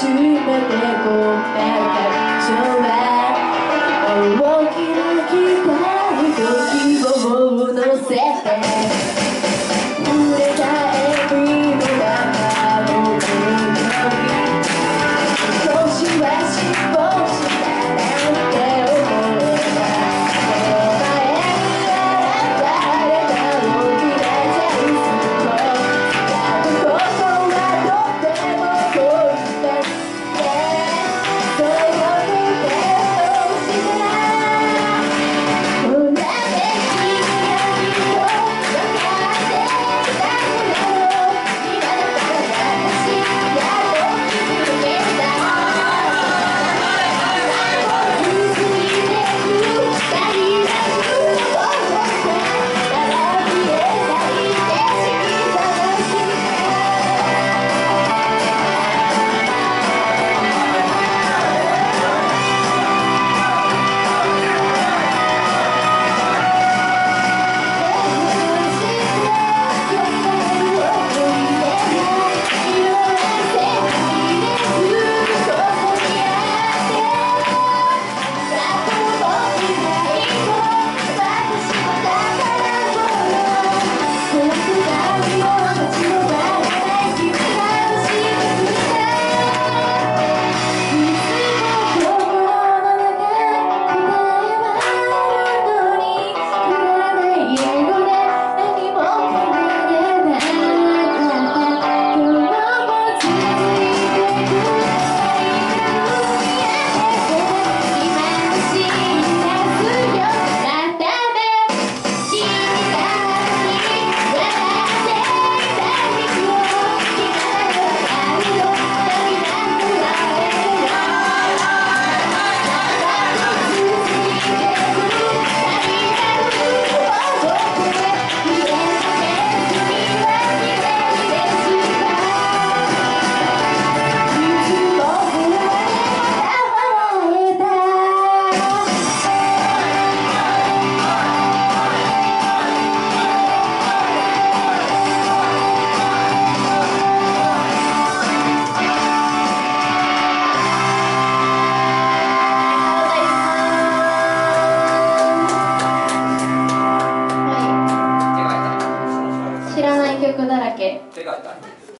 to make the head go. ったんで。